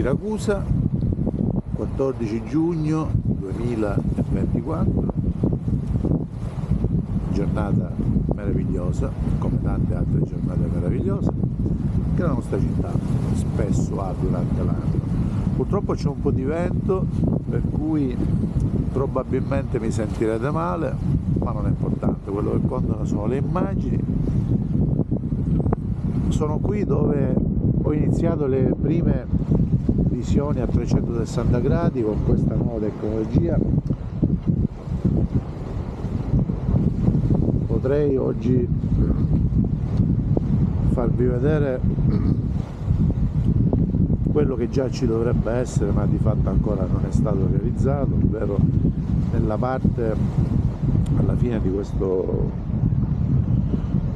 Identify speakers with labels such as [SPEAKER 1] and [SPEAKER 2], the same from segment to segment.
[SPEAKER 1] Siracusa 14 giugno 2024 giornata meravigliosa come tante altre giornate meravigliose che la nostra città spesso ha durante l'anno. Purtroppo c'è un po' di vento per cui probabilmente mi sentirete male ma non è importante. Quello che contano sono le immagini. Sono qui dove ho iniziato le prime visioni a 360 gradi con questa nuova tecnologia. Potrei oggi farvi vedere quello che già ci dovrebbe essere ma di fatto ancora non è stato realizzato ovvero nella parte alla fine di questo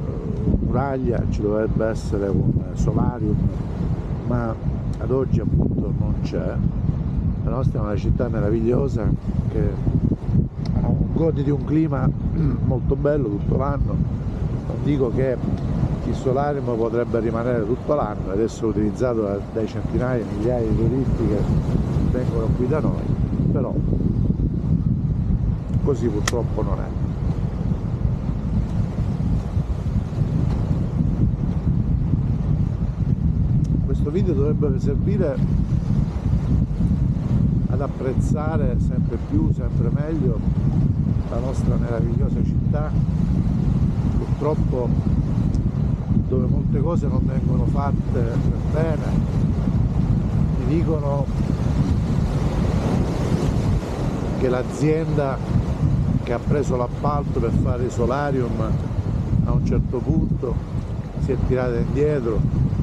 [SPEAKER 1] eh, muraglia ci dovrebbe essere un solarium ma ad oggi appunto non c'è. La nostra è una città meravigliosa che gode di un clima molto bello tutto l'anno. Non dico che il solarium potrebbe rimanere tutto l'anno ed essere utilizzato dai centinaia di migliaia di turisti che vengono qui da noi però così purtroppo non è questo video dovrebbe servire ad apprezzare sempre più, sempre meglio la nostra meravigliosa città. Purtroppo dove molte cose non vengono fatte per bene mi dicono che l'azienda che ha preso l'appalto per fare i solarium a un certo punto si è tirata indietro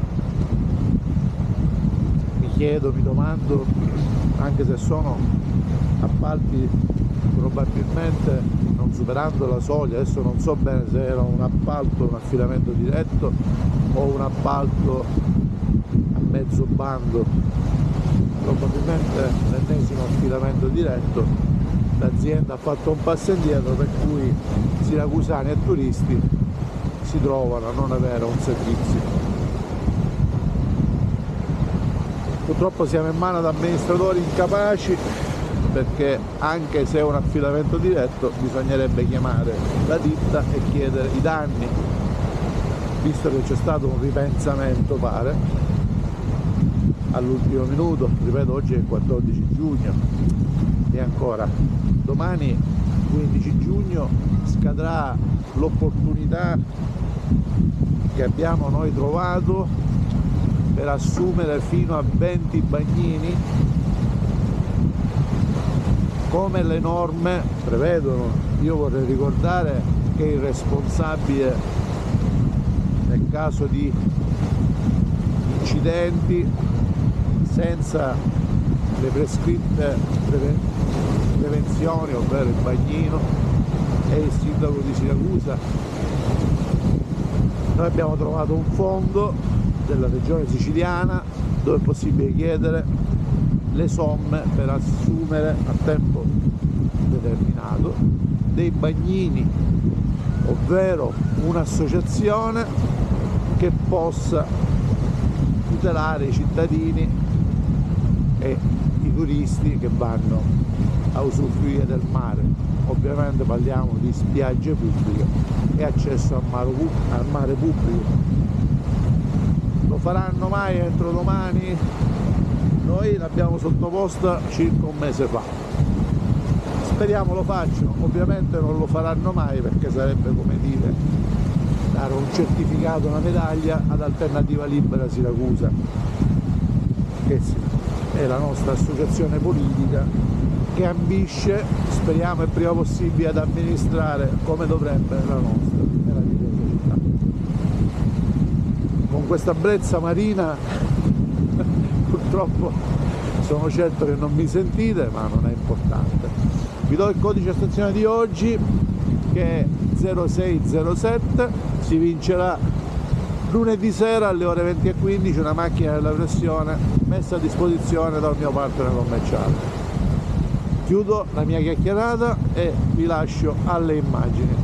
[SPEAKER 1] chiedo, mi domando anche se sono appalti probabilmente non superando la soglia, adesso non so bene se era un appalto, un affidamento diretto o un appalto a mezzo bando, probabilmente l'ennesimo affidamento diretto, l'azienda ha fatto un passo indietro per cui siracusani e turisti si trovano a non avere un servizio. Purtroppo siamo in mano ad amministratori incapaci perché anche se è un affidamento diretto bisognerebbe chiamare la ditta e chiedere i danni. Visto che c'è stato un ripensamento pare all'ultimo minuto ripeto oggi è il 14 giugno. E ancora domani 15 giugno scadrà l'opportunità che abbiamo noi trovato per assumere fino a 20 bagnini come le norme prevedono. Io vorrei ricordare che il responsabile nel caso di incidenti senza le prescritte prevenzioni, ovvero il bagnino e il sindaco di Siracusa. Noi abbiamo trovato un fondo della regione siciliana dove è possibile chiedere le somme per assumere a tempo determinato dei bagnini, ovvero un'associazione che possa tutelare i cittadini e i turisti che vanno a usufruire del mare. Ovviamente parliamo di spiagge pubbliche e accesso al mare, pubblico. Faranno mai entro domani? noi l'abbiamo sottoposta circa un mese fa. Speriamo lo facciano. Ovviamente non lo faranno mai perché sarebbe come dire dare un certificato una medaglia ad alternativa libera Siracusa che è la nostra associazione politica che ambisce speriamo il prima possibile ad amministrare come dovrebbe la nostra meravigliosa città con questa brezza marina purtroppo sono certo che non mi sentite ma non è importante. Vi do il codice stazione di oggi che è 0607 si vincerà lunedì sera alle ore 20 e 15 una macchina della pressione messa a disposizione dal mio partner commerciale. Chiudo la mia chiacchierata e vi lascio alle immagini